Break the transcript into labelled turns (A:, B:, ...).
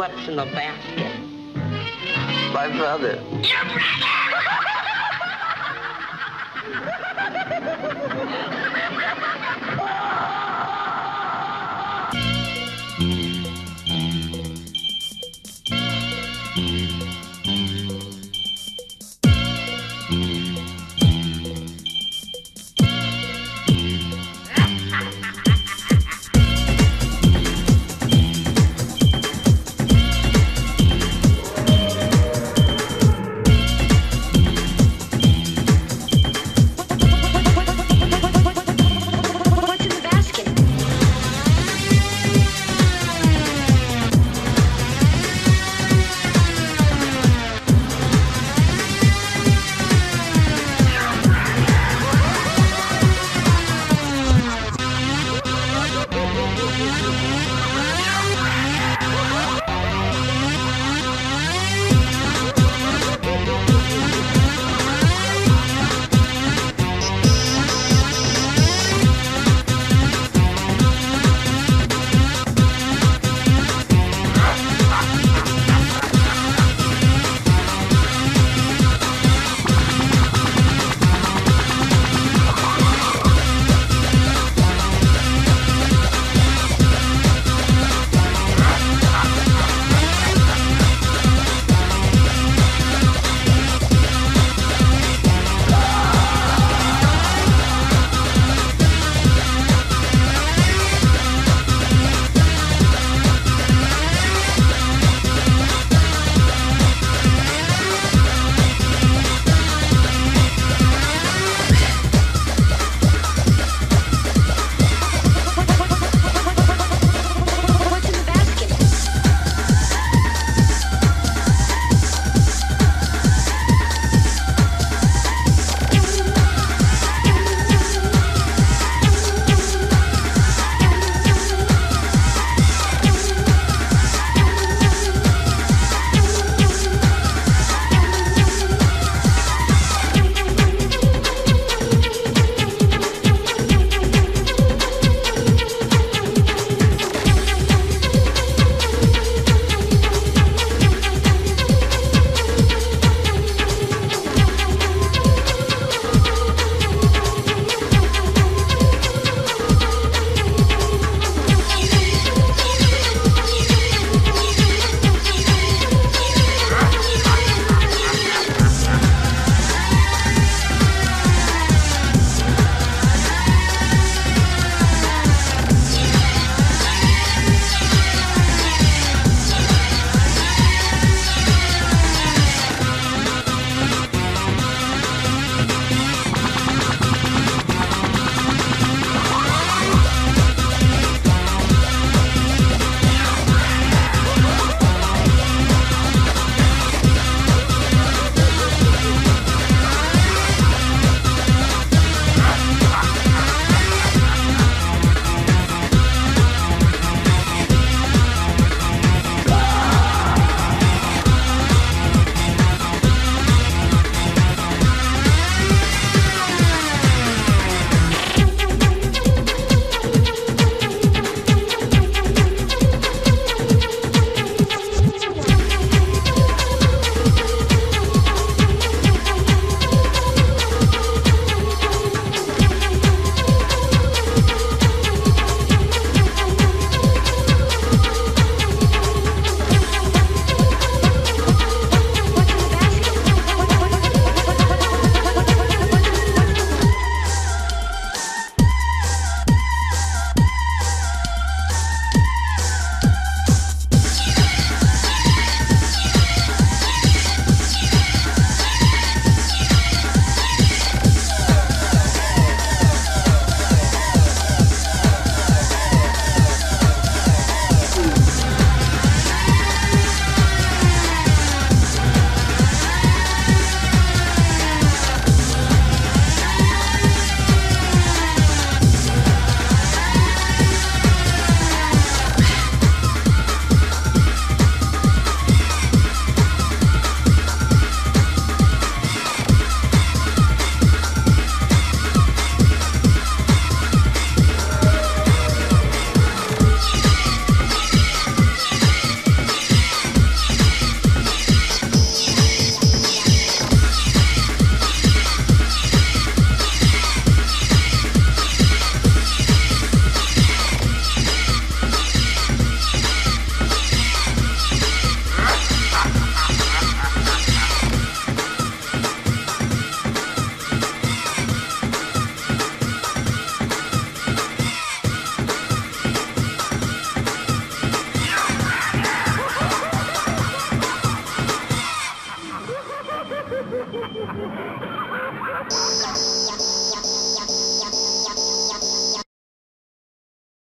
A: what's in the basket?
B: My brother.
A: Your brother!